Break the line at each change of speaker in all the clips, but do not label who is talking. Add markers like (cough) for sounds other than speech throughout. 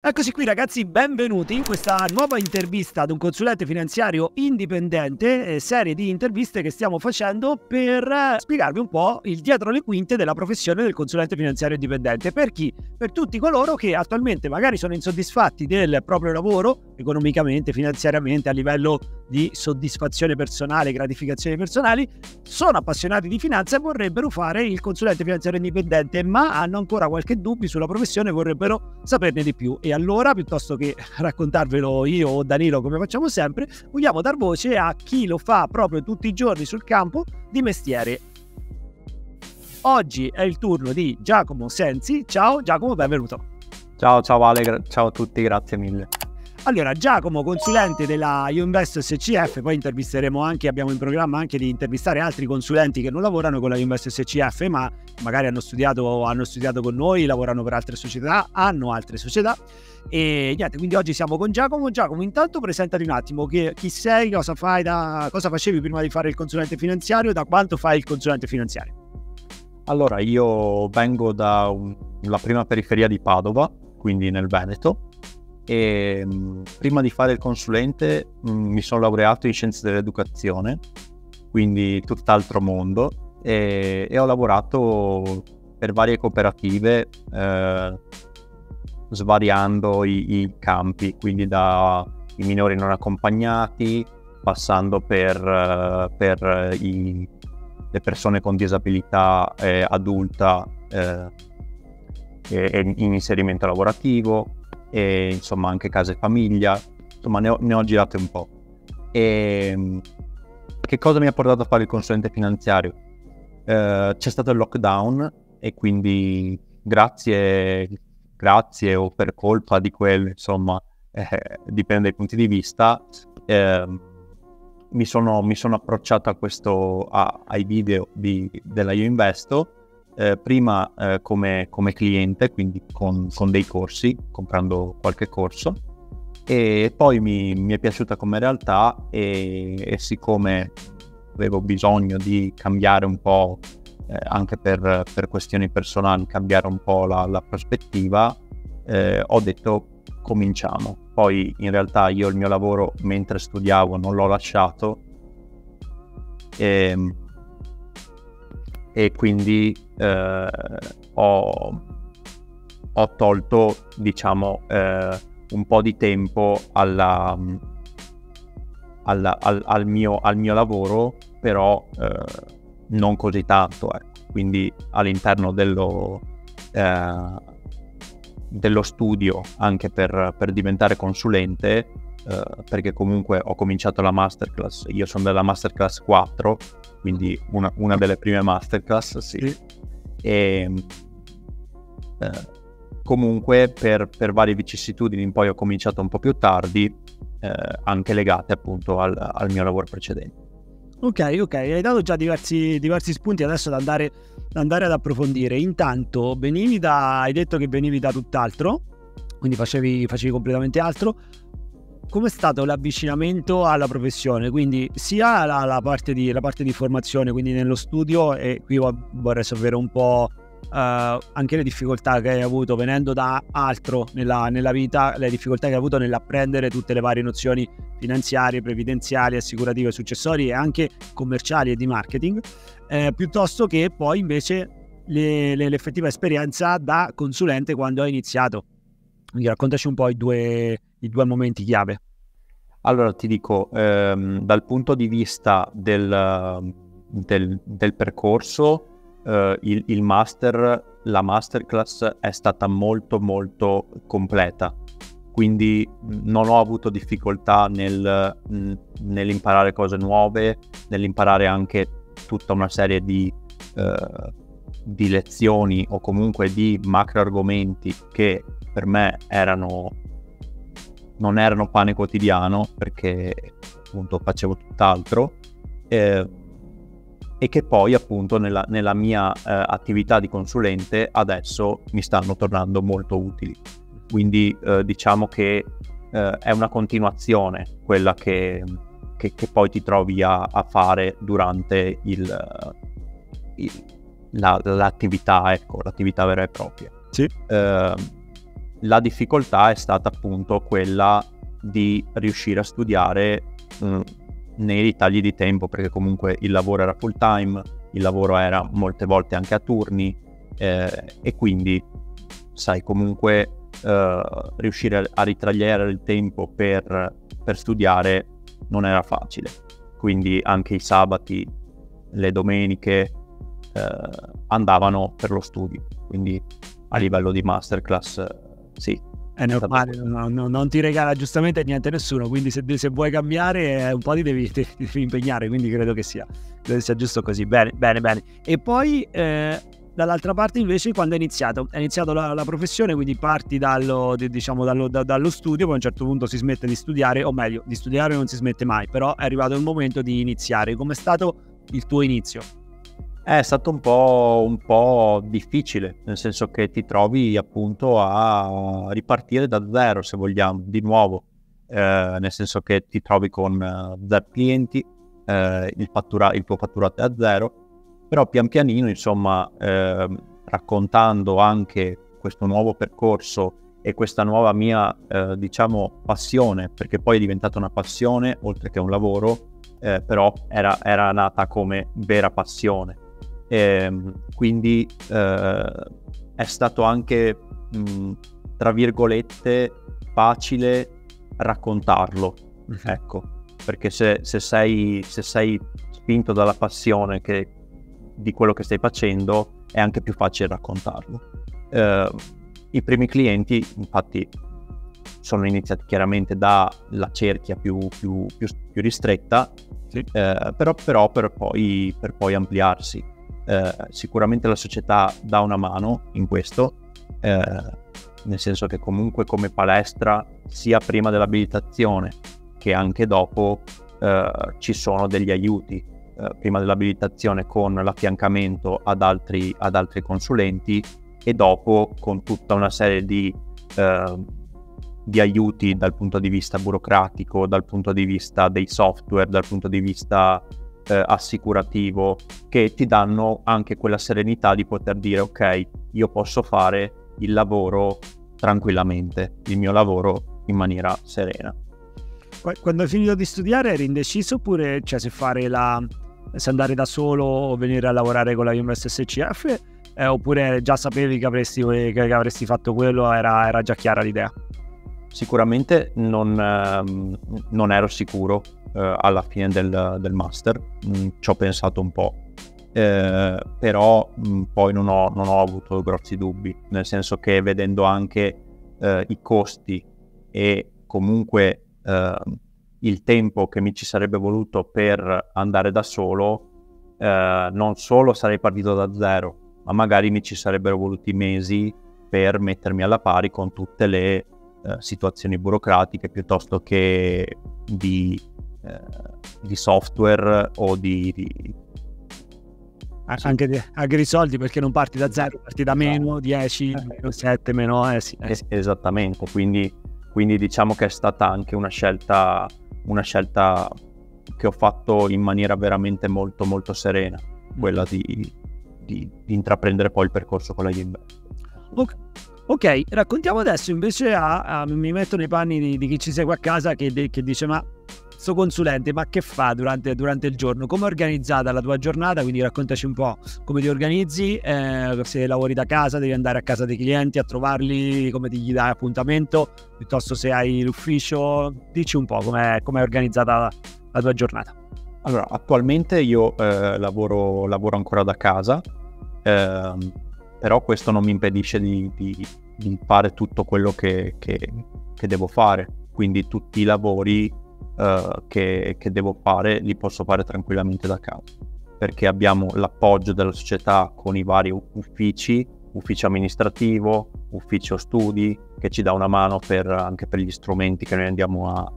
Eccoci qui ragazzi, benvenuti in questa nuova intervista ad un consulente finanziario indipendente, eh, serie di interviste che stiamo facendo per eh, spiegarvi un po' il dietro le quinte della professione del consulente finanziario indipendente. Per chi? Per tutti coloro che attualmente magari sono insoddisfatti del proprio lavoro, economicamente, finanziariamente, a livello di soddisfazione personale, gratificazioni personali, sono appassionati di finanza e vorrebbero fare il consulente finanziario indipendente, ma hanno ancora qualche dubbio sulla professione e vorrebbero saperne di più. E allora, piuttosto che (laughs) raccontarvelo io o Danilo come facciamo sempre, vogliamo dar voce a chi lo fa proprio tutti i giorni sul campo di mestiere. Oggi è il turno di Giacomo Sensi. Ciao Giacomo, benvenuto.
Ciao, ciao Vale, ciao a tutti, grazie mille.
Allora, Giacomo, consulente della Invest SCF, poi intervisteremo anche, abbiamo in programma anche di intervistare altri consulenti che non lavorano con la Invest SCF, ma magari hanno studiato, hanno studiato con noi, lavorano per altre società, hanno altre società. E niente, quindi oggi siamo con Giacomo. Giacomo, intanto presentati un attimo che, chi sei, cosa fai, da, cosa facevi prima di fare il consulente finanziario, da quanto fai il consulente finanziario?
Allora, io vengo dalla prima periferia di Padova, quindi nel Veneto, e mm, prima di fare il consulente mm, mi sono laureato in scienze dell'educazione, quindi tutt'altro mondo, e, e ho lavorato per varie cooperative eh, svariando i, i, campi, quindi da i minori non accompagnati, passando per, uh, per i, le persone con disabilità eh, adulta eh, e, in inserimento lavorativo, e insomma anche case famiglia, insomma ne ho, ne ho girate un po'. E ehm, che cosa mi ha portato a fare il consulente finanziario? Eh, c'è stato il lockdown e quindi grazie, grazie o per colpa di quello, insomma, eh, dipende dai punti di vista, eh, mi, sono, mi, sono, approcciato a questo, a, ai video di, della Io Investo eh, prima eh, come, come, cliente, quindi con, con, dei corsi, comprando qualche corso, e poi mi, mi è piaciuta come realtà e, e, siccome avevo bisogno di cambiare un po', eh, anche per, per, questioni personali, cambiare un po' la, la prospettiva, eh, ho detto cominciamo. Poi in realtà io il mio lavoro mentre studiavo non l'ho lasciato. E, ehm, e quindi eh, ho, ho, tolto diciamo eh, un po' di tempo alla, alla, al, al, mio, al, mio, lavoro però eh, non così tanto ecco. quindi all'interno dello, eh, dello studio anche per, per diventare consulente eh, perché comunque ho cominciato la masterclass io sono della masterclass 4 quindi una, una delle prime masterclass, sì. sì. E, eh, comunque per, per, varie vicissitudini poi ho cominciato un po' più tardi, eh, anche legate appunto al, al, mio lavoro precedente.
Ok, ok, hai dato già diversi, diversi spunti adesso da andare, da andare, ad approfondire. Intanto da, hai detto che venivi da tutt'altro, quindi facevi, facevi completamente altro com'è stato l'avvicinamento alla professione? Quindi sia la, la, parte di, la, parte di, formazione, quindi nello studio, e qui vorrei sapere un po' uh, anche le difficoltà che hai avuto venendo da altro nella, nella, vita, le difficoltà che hai avuto nell'apprendere tutte le varie nozioni finanziarie, previdenziali, assicurative, successori e anche commerciali e di marketing, eh, piuttosto che poi invece le, le, l'effettiva esperienza da consulente quando hai iniziato. Quindi raccontaci un po' i due, i due momenti chiave.
Allora ti dico, ehm, dal punto di vista del, del, del percorso, eh, il, il, master, la masterclass è stata molto molto completa, quindi non ho avuto difficoltà nel, nell'imparare cose nuove, nell'imparare anche tutta una serie di, eh, di lezioni o comunque di macro argomenti che per me erano non erano pane quotidiano perché appunto facevo tutt'altro eh, e che poi appunto nella, nella mia eh, attività di consulente adesso mi stanno tornando molto utili quindi eh, diciamo che eh, è una continuazione quella che, che, che poi ti trovi a, a fare durante il, il, la, l'attività ecco l'attività vera e propria
sì.
La difficoltà è stata appunto quella di riuscire a studiare mh, mm, nei ritagli di tempo, perché comunque il lavoro era full time, il lavoro era molte volte anche a turni eh, e quindi sai comunque eh, riuscire a ritagliare il tempo per, per studiare non era facile. Quindi anche i sabati, le domeniche eh, andavano per lo studio. Quindi a livello di masterclass, sì,
è normale, no, no, non ti regala giustamente niente nessuno, quindi se, se vuoi cambiare eh, un po' ti devi, (laughs) ti devi, impegnare, quindi credo che sia, credo sia giusto così. Bene, bene, bene. E poi eh, dall'altra parte invece quando è iniziato? È iniziato la, la professione, quindi parti dallo, diciamo, dallo, da, dallo, studio, poi a un certo punto si smette di studiare, o meglio, di studiare non si smette mai, però è arrivato il momento di iniziare. Com'è stato il tuo inizio?
È stato un po', un po', difficile, nel senso che ti trovi appunto a ripartire da zero, se vogliamo, di nuovo, eh, nel senso che ti trovi con uh, zero clienti, eh, il, fattura- il, tuo fatturato è a zero, però pian pianino, insomma, eh, raccontando anche questo nuovo percorso e questa nuova mia, eh, diciamo, passione, perché poi è diventata una passione oltre che un lavoro, eh, però era, era nata come vera passione e, ehm, quindi eh, è stato anche, mh, tra virgolette, facile raccontarlo. Mm-hmm. Ecco, perché se, se, sei, se, sei, spinto dalla passione che, di quello che stai facendo, è anche più facile raccontarlo. Eh, I primi clienti, infatti, sono iniziati chiaramente dalla cerchia più, più, più, più ristretta, sì. eh, però, però per, poi, per poi ampliarsi. Eh, sicuramente la società dà una mano in questo, eh, nel senso che comunque come palestra, sia prima dell'abilitazione che anche dopo, eh, ci sono degli aiuti. Eh, prima dell'abilitazione con l'affiancamento ad altri, ad altri, consulenti e dopo con tutta una serie di, eh, di aiuti dal punto di vista burocratico, dal punto di vista dei software, dal punto di vista eh, assicurativo che ti danno anche quella serenità di poter dire ok, io posso fare il lavoro tranquillamente, il mio lavoro in maniera serena.
Quando hai finito di studiare eri indeciso oppure cioè, se fare la se andare da solo o venire a lavorare con la UMS SCF eh, oppure già sapevi che avresti, che avresti fatto quello, era, era già chiara l'idea?
Sicuramente non, ehm, non ero sicuro eh, alla fine del, del master, mm, ci ho pensato un po', eh, però mh, mm, poi non ho, non ho, avuto grossi dubbi, nel senso che vedendo anche eh, i costi e comunque eh, il tempo che mi ci sarebbe voluto per andare da solo, eh, non solo sarei partito da zero, ma magari mi ci sarebbero voluti mesi per mettermi alla pari con tutte le eh, situazioni burocratiche piuttosto che di di software o di, di...
Anche, di, anche, di, soldi perché non parti da zero, parti da meno 10, eh, meno 7, meno eh, sì,
eh, sì. Esattamente, quindi, quindi, diciamo che è stata anche una scelta, una scelta che ho fatto in maniera veramente molto molto serena, quella di, di, di intraprendere poi il percorso con la Invest.
Ok. Ok, raccontiamo adesso invece a, a, mi metto nei panni di, di chi ci segue a casa che, che dice ma sto consulente, ma che fa durante, durante, il giorno? Come è organizzata la tua giornata? Quindi raccontaci un po' come ti organizzi, eh, se lavori da casa, devi andare a casa dei clienti a trovarli, come ti gli dai appuntamento, piuttosto se hai l'ufficio, dici un po' come è organizzata la, la, tua giornata.
Allora, attualmente io eh, lavoro, lavoro, ancora da casa, eh, però questo non mi impedisce di, di, di fare tutto quello che, che, che devo fare, quindi tutti i lavori uh, che, che, devo fare li posso fare tranquillamente da casa perché abbiamo l'appoggio della società con i vari uffici, ufficio amministrativo, ufficio studi che ci dà una mano per, anche per gli strumenti che noi andiamo a,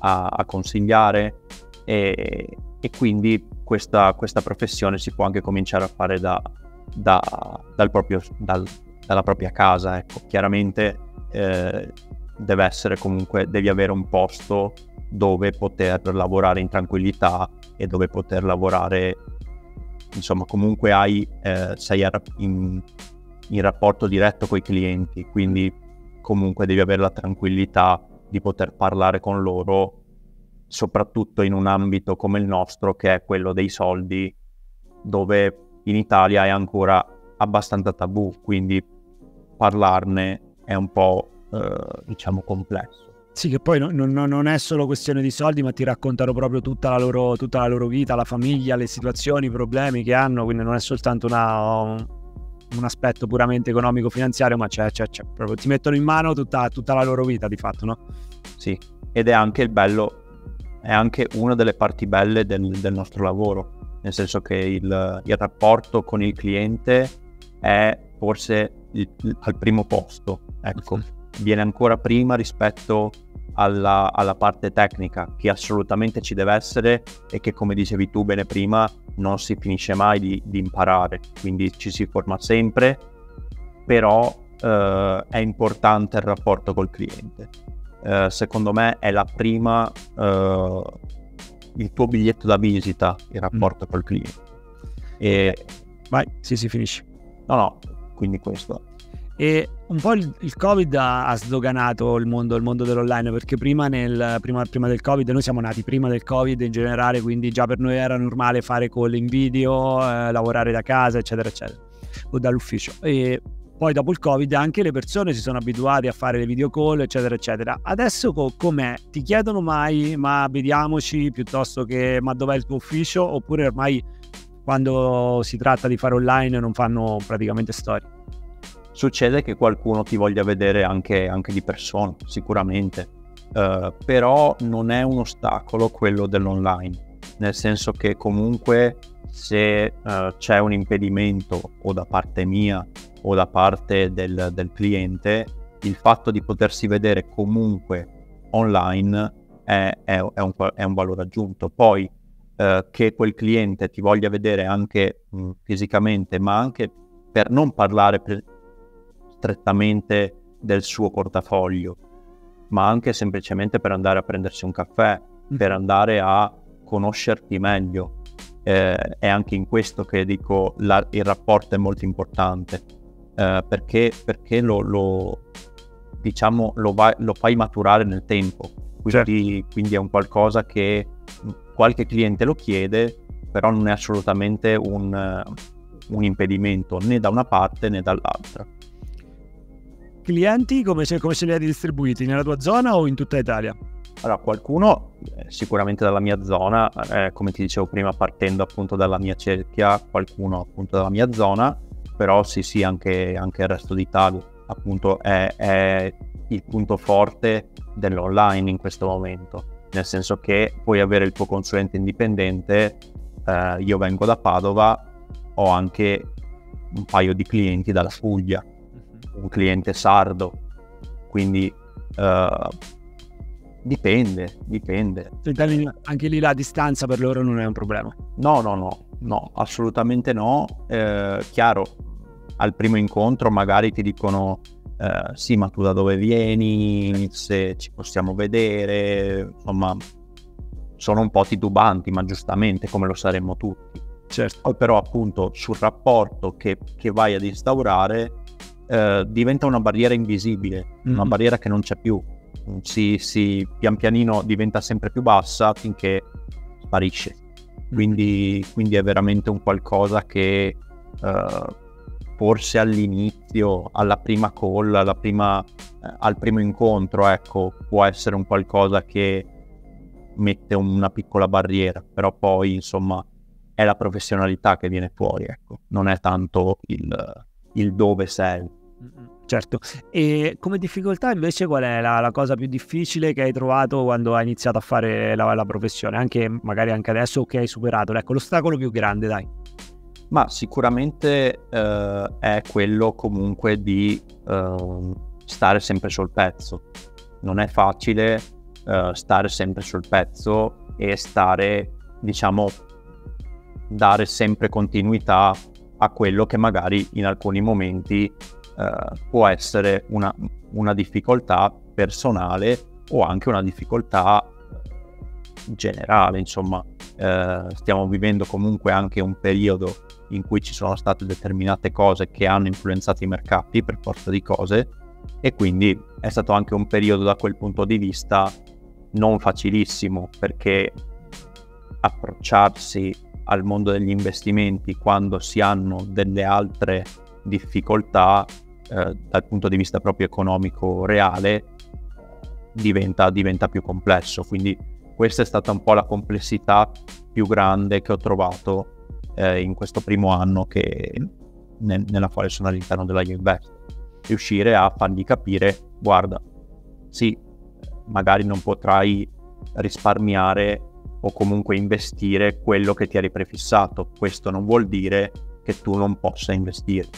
a, a consigliare e, e quindi questa, questa, professione si può anche cominciare a fare da, da, dal proprio, dal, dalla propria casa. Ecco. Chiaramente eh, deve essere comunque, devi avere un posto dove poter lavorare in tranquillità e dove poter lavorare, insomma, comunque hai, eh, sei in, in, rapporto diretto con i clienti, quindi comunque devi avere la tranquillità di poter parlare con loro, soprattutto in un ambito come il nostro, che è quello dei soldi, dove in Italia è ancora abbastanza tabù, quindi parlarne è un po', eh, diciamo, complesso.
Sì, che poi no, no, non è solo questione di soldi, ma ti raccontano proprio tutta la, loro, tutta la loro vita, la famiglia, le situazioni, i problemi che hanno, quindi non è soltanto una, un aspetto puramente economico-finanziario, ma c'è, c'è, c'è, proprio ti mettono in mano tutta, tutta la loro vita di fatto, no?
Sì, ed è anche il bello, è anche una delle parti belle del, del nostro lavoro, nel senso che il, il, rapporto con il cliente è forse il, al primo posto, ecco, viene ancora prima rispetto alla, alla, parte tecnica che assolutamente ci deve essere e che come dicevi tu bene prima non si finisce mai di, di imparare, quindi ci si forma sempre, però eh, è importante il rapporto col cliente. Eh, secondo me è la prima, eh, il tuo biglietto da visita, il rapporto mm. col cliente.
E... Vai, sì, si finisce.
No, no, quindi questo.
E un po' il, il Covid ha, ha, sdoganato il mondo, il mondo dell'online perché prima, nel, prima, prima, del Covid, noi siamo nati prima del Covid in generale, quindi già per noi era normale fare call in video, eh, lavorare da casa, eccetera, eccetera, o dall'ufficio. E poi dopo il Covid anche le persone si sono abituate a fare le video call, eccetera, eccetera. Adesso co- com'è? Ti chiedono mai, ma vediamoci piuttosto che ma dov'è il tuo ufficio? Oppure ormai quando si tratta di fare online non fanno praticamente storie?
Succede che qualcuno ti voglia vedere anche, anche di persona, sicuramente, uh, però non è un ostacolo quello dell'online, nel senso che comunque se uh, c'è un impedimento o da parte mia o da parte del, del cliente, il fatto di potersi vedere comunque online è, è, è, un, è un, valore aggiunto. Poi uh, che quel cliente ti voglia vedere anche mh, fisicamente, ma anche per non parlare per, strettamente del suo portafoglio, ma anche semplicemente per andare a prendersi un caffè, mm. per andare a conoscerti meglio. Eh, è anche in questo che dico la, il rapporto è molto importante, eh, perché, perché lo, lo, diciamo, lo, vai, lo, fai maturare nel tempo. Quindi, certo. quindi è un qualcosa che qualche cliente lo chiede, però non è assolutamente un, un impedimento né da una parte né dall'altra
clienti come, come ce li hai distribuiti? Nella tua zona o in tutta Italia?
Allora, qualcuno eh, sicuramente dalla mia zona, eh, come ti dicevo prima, partendo appunto dalla mia cerchia, qualcuno appunto dalla mia zona, però sì sì, anche, anche il resto d'Italia, appunto è, è, il punto forte dell'online in questo momento, nel senso che puoi avere il tuo consulente indipendente, eh, io vengo da Padova, ho anche un paio di clienti dalla Puglia, un cliente sardo, quindi uh, dipende, dipende.
Anche lì la distanza per loro non è un problema.
No, no, no, no, assolutamente no. Eh, chiaro, al primo incontro magari ti dicono eh, sì, ma tu da dove vieni, se ci possiamo vedere, insomma, sono un po' titubanti, ma giustamente come lo saremmo tutti.
Certo.
Poi però appunto sul rapporto che, che vai ad instaurare eh, diventa una barriera invisibile, mm-hmm. una barriera che non c'è più, si, si, pian pianino diventa sempre più bassa finché sparisce. Quindi, mm-hmm. quindi è veramente un qualcosa che uh, forse all'inizio, alla prima call, alla prima, eh, al primo incontro, ecco, può essere un qualcosa che mette una piccola barriera, però poi insomma è la professionalità che viene fuori, ecco, non è tanto il, il dove sei.
Certo, e come difficoltà invece qual è la, la, cosa più difficile che hai trovato quando hai iniziato a fare la, la professione, anche magari anche adesso che hai superato, ecco l'ostacolo più grande dai.
Ma sicuramente eh, è quello comunque di eh, stare sempre sul pezzo. Non è facile eh, stare sempre sul pezzo e stare, diciamo, dare sempre continuità a quello che magari in alcuni momenti eh, può essere una, una, difficoltà personale o anche una difficoltà generale, insomma, eh, stiamo vivendo comunque anche un periodo in cui ci sono state determinate cose che hanno influenzato i mercati per forza di cose e quindi è stato anche un periodo da quel punto di vista non facilissimo perché approcciarsi al mondo degli investimenti quando si hanno delle altre difficoltà eh, dal punto di vista proprio economico reale diventa, diventa più complesso. Quindi questa è stata un po' la complessità più grande che ho trovato eh, in questo primo anno che, ne, nella quale sono all'interno della Invest. Riuscire a fargli capire, guarda, sì, magari non potrai risparmiare o comunque investire quello che ti eri prefissato. Questo non vuol dire che tu non possa investire.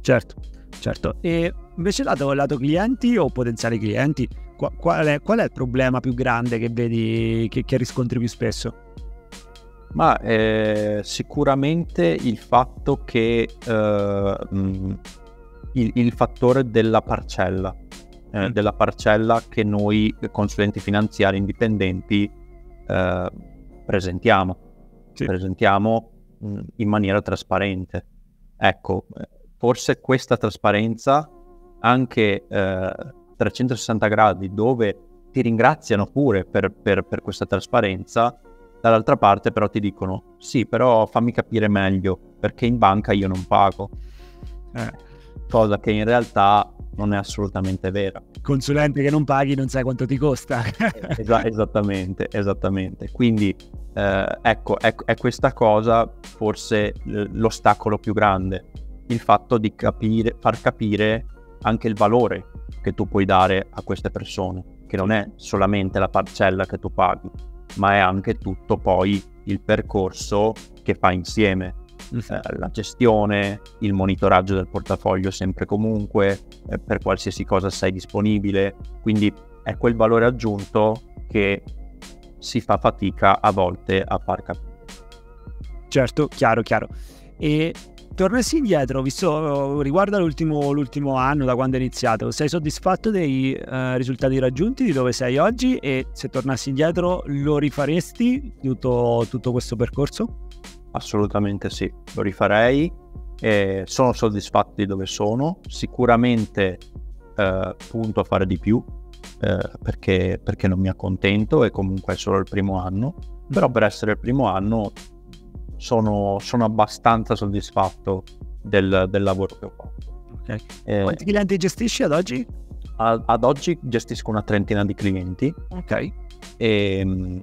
Certo, certo. E invece lato, lato clienti o potenziali clienti, qual è, qual è, il problema più grande che vedi, che, che riscontri più spesso?
Ma eh, sicuramente il fatto che eh, il, il, fattore della parcella, eh, mm. della parcella che noi consulenti finanziari indipendenti eh, presentiamo, sì. presentiamo mh, in maniera trasparente. Ecco, forse questa trasparenza anche 360 eh, gradi dove ti ringraziano pure per, per, per, questa trasparenza, dall'altra parte però ti dicono sì, però fammi capire meglio perché in banca io non pago. Eh. Cosa che in realtà non è assolutamente vera.
Consulente che non paghi non sai quanto ti costa. (laughs)
Esa- esattamente, esattamente. Quindi eh, ecco, è, è, questa cosa forse l'ostacolo più grande il fatto di capire, far capire anche il valore che tu puoi dare a queste persone, che non è solamente la parcella che tu paghi, ma è anche tutto poi il percorso che fa insieme. Eh, la gestione, il monitoraggio del portafoglio sempre comunque, eh, per qualsiasi cosa sei disponibile, quindi è quel valore aggiunto che si fa fatica a volte a far capire.
Certo, chiaro, chiaro. E tornassi indietro, visto riguardo l'ultimo, l'ultimo, anno, da quando è iniziato, sei soddisfatto dei uh, risultati raggiunti, di dove sei oggi e se tornassi indietro lo rifaresti tutto, tutto questo percorso?
Assolutamente sì, lo rifarei. Eh, sono soddisfatto di dove sono, sicuramente eh, punto a fare di più eh, perché, perché non mi accontento e comunque è solo il primo anno, però per essere il primo anno sono, sono abbastanza soddisfatto del, del, lavoro che ho fatto.
Okay. Eh, Quanti clienti gestisci ad oggi?
Ad, ad, oggi gestisco una trentina di clienti.
Ok.
E, ehm,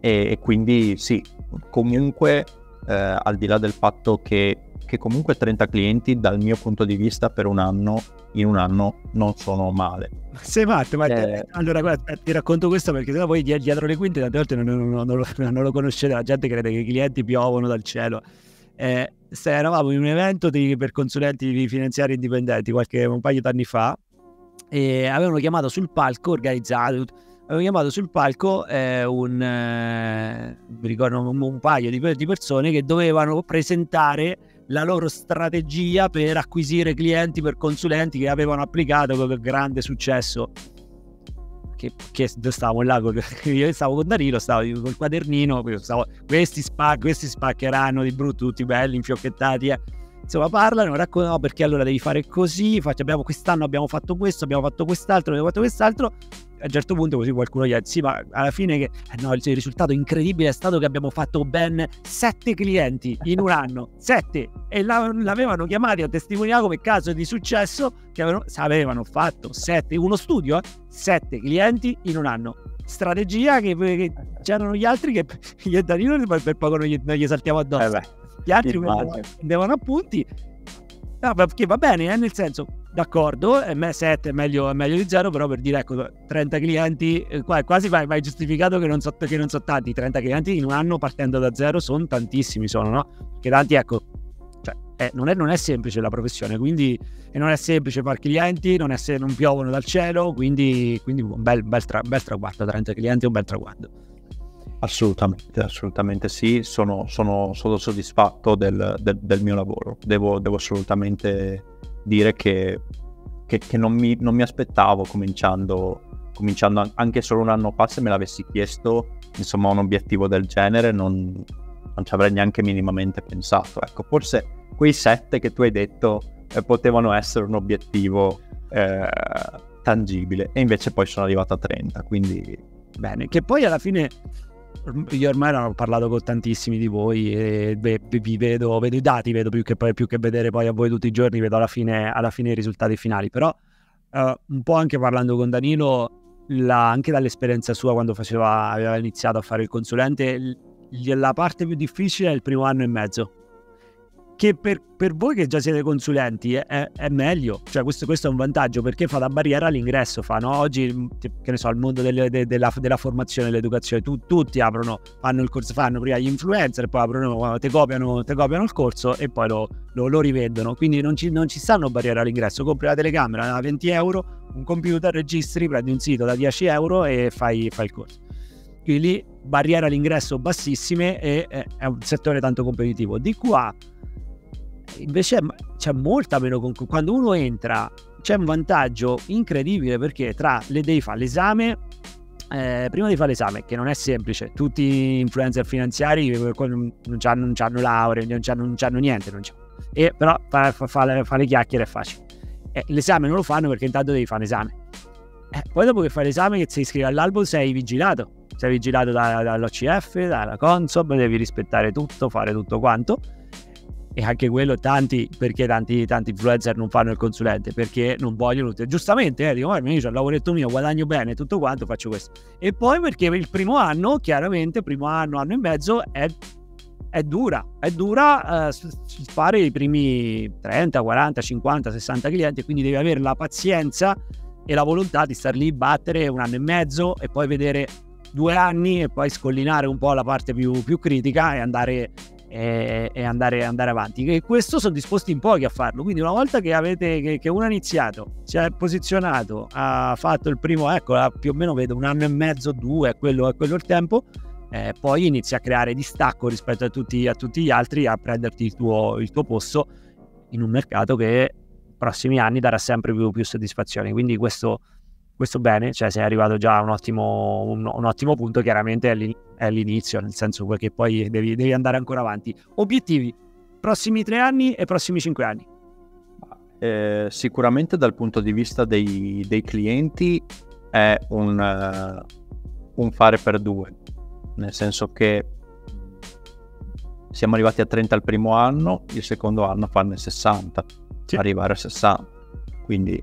e, e quindi sì, comunque eh, al di là del fatto che che comunque 30 clienti dal mio punto di vista per un anno, in un anno non sono male.
Sei matto, ma eh... allora guarda, ti racconto questo perché sennò voi dietro le quinte tante volte non, non, non, lo, non, lo, (laughs) conoscete, la gente crede che i clienti piovono dal cielo. Eh, se eravamo in un evento di, per consulenti finanziari indipendenti qualche un paio d'anni fa e avevano chiamato sul palco organizzato avevano chiamato sul palco eh, un, eh, mi ricordo un, un paio di, di persone che dovevano presentare la loro strategia per acquisire clienti per consulenti che avevano applicato con grande successo. Che, che stavamo là, (laughs) io stavo con Danilo, stavo col quadernino, stavo, questi, spac, questi spaccheranno di brutto, tutti belli, infiocchettati. Eh. Insomma, parlano, raccontano perché allora devi fare così. Faccio, abbiamo, quest'anno abbiamo fatto questo, abbiamo fatto quest'altro, abbiamo fatto quest'altro a un certo punto così qualcuno gli ha detto sì ma alla fine che eh no, il risultato incredibile è stato che abbiamo fatto ben sette clienti in un anno. Sette! E l'avevano chiamati a testimoniare come caso di successo che avevano, avevano fatto sette uno studio eh, sette clienti in un anno. Strategia che, che c'erano gli altri che (laughs) gli Danilo per poco non gli, non gli saltiamo addosso. Eh gli altri prendevano appunti no, perché va bene eh, nel senso d'accordo, me 7 è meglio, è meglio, di 0, però per dire ecco 30 clienti, eh, quasi vai, vai giustificato che non, so, che non so tanti, 30 clienti in un anno partendo da zero sono tantissimi, sono no? Perché tanti ecco, cioè, eh, non, è, non, è, semplice la professione, quindi e non è semplice fare clienti, non, è, non piovono dal cielo, quindi, quindi un bel, bel, tra, bel traguardo, 30 clienti è un bel traguardo.
Assolutamente, assolutamente sì, sono, sono, sono soddisfatto del, del, del, mio lavoro, devo, devo assolutamente dire che, che, che non, mi, non, mi, aspettavo cominciando, cominciando, anche solo un anno fa se me l'avessi chiesto insomma un obiettivo del genere non, non ci avrei neanche minimamente pensato. Ecco forse quei sette che tu hai detto eh, potevano essere un obiettivo eh, tangibile. E invece poi sono arrivato a 30, quindi...
Bene, che poi alla fine io ormai ho parlato con tantissimi di voi e beh, vi vedo, vedo, i dati, vedo più che, più che, vedere poi a voi tutti i giorni, vedo alla fine, alla fine i risultati finali, però uh, un po' anche parlando con Danilo, la, anche dall'esperienza sua quando faceva, aveva iniziato a fare il consulente, la parte più difficile è il primo anno e mezzo che per, per, voi che già siete consulenti è, è, è meglio, cioè questo, questo, è un vantaggio perché fa da barriera all'ingresso, fa, no? oggi che ne so, il mondo delle, de, della, della, formazione, dell'educazione, tu, tutti aprono, fanno il corso, fanno prima gli influencer, poi aprono, ti copiano, copiano il corso e poi lo, lo, lo rivendono, quindi non ci, non ci, stanno barriere all'ingresso, compri la telecamera da 20 euro, un computer, registri, prendi un sito da 10 euro e fai, fai il corso. Quindi lì barriera all'ingresso bassissime e è un settore tanto competitivo. Di qua invece c'è molta meno concorrenza. Quando uno entra c'è un vantaggio incredibile perché tra le devi fare l'esame, eh, prima di fare l'esame, che non è semplice, tutti gli influencer finanziari non hanno, hanno lauree, non hanno niente, non e, però fare fa, fa, fa le chiacchiere è facile. Eh, l'esame non lo fanno perché intanto devi fare l'esame. Eh, poi dopo che fai l'esame che sei iscritto all'albo sei vigilato, sei vigilato da, dall'OCF, dalla Consob, devi rispettare tutto, fare tutto quanto e anche quello tanti perché tanti, tanti influencer non fanno il consulente? Perché non vogliono giustamente eh, dico guarda io ho il lavoretto mio guadagno bene tutto quanto faccio questo. E poi perché il primo anno chiaramente primo anno anno e mezzo è, è dura è dura eh, fare i primi 30 40 50 60 clienti quindi devi avere la pazienza e la volontà di star lì battere un anno e mezzo e poi vedere due anni e poi scollinare un po' la parte più, più critica e andare e, e andare, andare, avanti. E questo sono disposti in pochi a farlo. Quindi, una volta che avete che, che uno ha iniziato, si è posizionato, ha fatto il primo, ecco, più o meno vedo un anno e mezzo, due, è quello, è quello il tempo. Eh, poi inizi a creare distacco rispetto a tutti, a tutti gli altri, a prenderti il tuo, il tuo posto in un mercato che prossimi anni darà sempre più, più soddisfazione. Quindi questo, questo bene, cioè sei arrivato già a un ottimo, un, un ottimo punto, chiaramente è l'inizio, nel senso che poi devi, devi, andare ancora avanti. Obiettivi, prossimi tre anni e prossimi cinque anni?
Eh, sicuramente dal punto di vista dei, dei clienti è un, uh, un, fare per due, nel senso che siamo arrivati a 30 il primo anno, il secondo anno farne 60, sì. arrivare a 60. Quindi...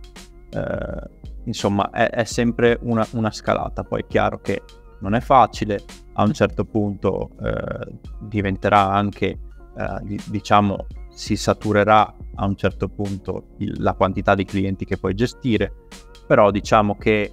Uh, insomma è, è sempre una, una, scalata, poi è chiaro che non è facile, a un certo punto eh, diventerà anche, eh, diciamo, si saturerà a un certo punto il, la quantità di clienti che puoi gestire, però diciamo che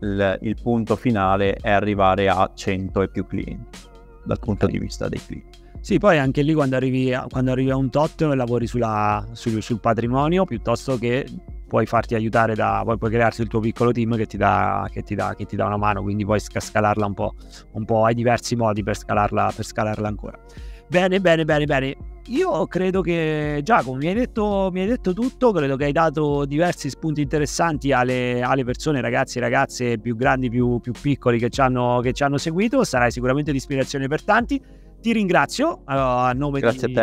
il, il, punto finale è arrivare a 100 e più clienti dal punto di vista dei clienti.
Sì, poi anche lì quando arrivi a, quando arrivi a un tot lavori sulla, sul, sul patrimonio piuttosto che puoi farti aiutare da, poi puoi crearsi il tuo piccolo team che ti dà, che ti dà, che ti dà una mano, quindi puoi scalarla un po', un po', hai diversi modi per scalarla, per scalarla ancora. Bene, bene, bene, bene. Io credo che Giacomo mi hai, detto, mi hai detto tutto, credo che hai dato diversi spunti interessanti alle, alle persone, ragazzi e ragazze più grandi, più, più piccoli che ci, hanno, che ci hanno seguito. Sarai sicuramente di ispirazione per tanti. Ti ringrazio a, nome di,
te.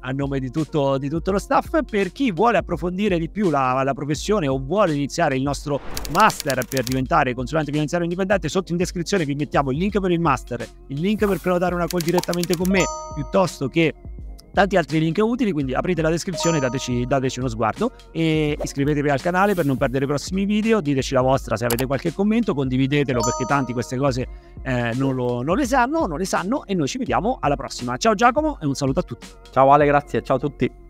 A nome di tutto, di tutto, lo staff. Per chi vuole approfondire di più la, la, professione o vuole iniziare il nostro master per diventare consulente finanziario indipendente, sotto in descrizione vi mettiamo il link per il master, il link per prenotare una call direttamente con me, piuttosto che tanti altri link utili, quindi aprite la descrizione, dateci, dateci uno sguardo e iscrivetevi al canale per non perdere i prossimi video, diteci la vostra se avete qualche commento, condividetelo perché tanti queste cose eh, non, lo, non le sanno, non le sanno e noi ci vediamo alla prossima. Ciao Giacomo e un saluto a tutti.
Ciao Ale, grazie, ciao a tutti.